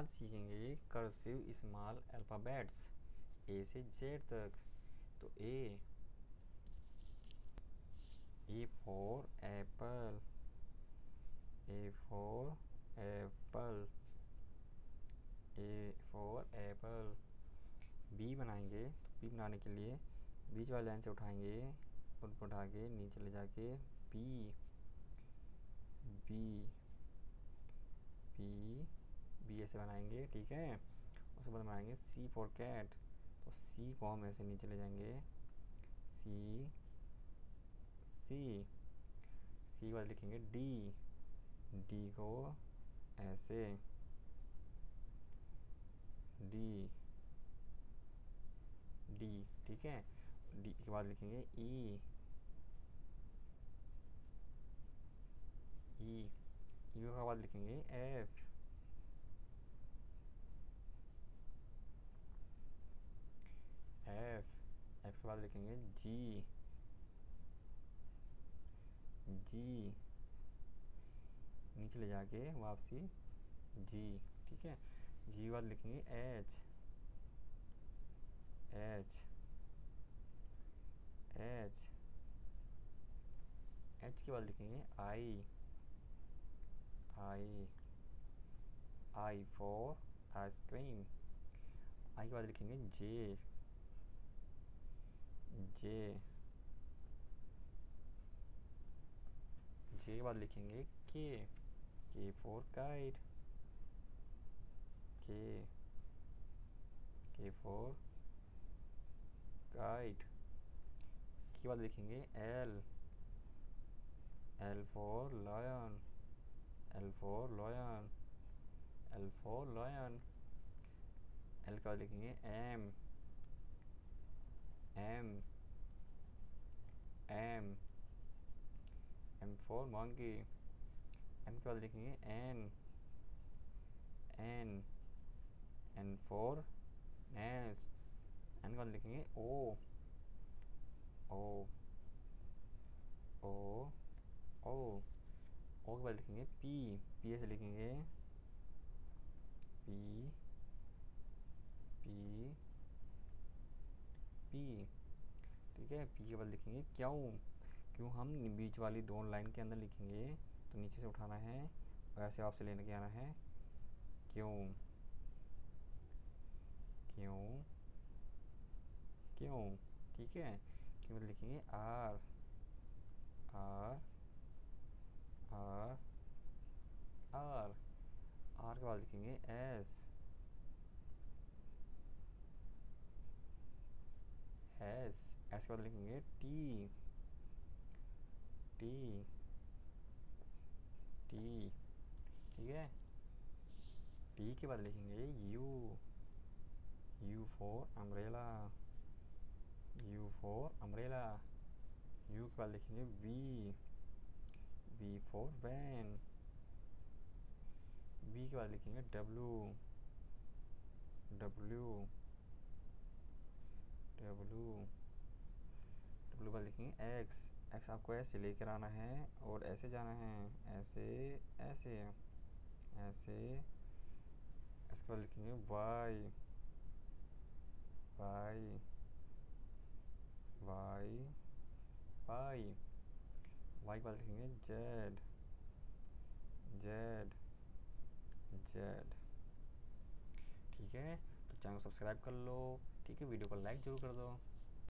आज सीखेंगे cursive small alphabets, ए से जेड तक। तो A A for apple, A for apple, A for apple. B बनाएँगे तो बी बनाने के लिए बीच वाले लाइन से उठाएँगे, उनको उठा के नीचे ले जाके बी बी बी बी ऐसे बनाएँगे, ठीक है? उसके बाद बनाएँगे सी फॉर कैट तो सी को हम ऐसे नीचे ले जाएँगे. सी सी सी बाद लिखेंगे डी डी को ऐसे. डी डी ठीक है? डी के बाद लिखेंगे ई ई ई के बाद लिखेंगे एफ़ एफ़ एफ़ के बाद लिखेंगे जी जी नीचे ले जाके वापसी जी ठीक है? जी बाद लिखेंगे एच एच एच एच के बाद लिखेंगे आई आई आई फॉर आइसक्रीम आई के बाद लिखेंगे जे जे जे के बाद लिखेंगे के के फॉर काइट, के के फॉर काइट, के बाद लिखेंगे L L for lion, L for lion, L for lion, L के लिखेंगे M. M M M for monkey M के बाद लिखेंगे N N N for nest N के बाद लिखेंगे ओ ओ ओ ओ ओ के बाद लिखेंगे पी पी ऐसे लिखेंगे पी पी पी ठीक है? पी के बाद लिखेंगे क्यों? क्यों हम बीच वाली दो लाइन के अंदर लिखेंगे? तो नीचे से उठाना है और ऐसे आपसे लेने के आना है। क्यों? क्यों? क्यों? ठीक है? क्यों लिखेंगे R R R R R के बाद लिखेंगे एस एस के बाद लिखेंगे टी टी टी ठीक है? टी के बाद लिखेंगे U U for umbrella U for umbrella U के बाद लिखेंगे V V for van V के बाद लिखेंगे डब्लू डब्लू डब्लू बाद लिखेंगे एक्स एक्स आपको ऐसे लेकर आना है और ऐसे जाना है, ऐसे ऐसे ऐसे, इसके बाद लिखेंगे Y Y Y Y Y के बाद लिखेंगे जेड जेड जेड ठीक है? तो चैनल सब्सक्राइब कर लो, ठीक है? वीडियो को लाइक ज़रूर कर दो।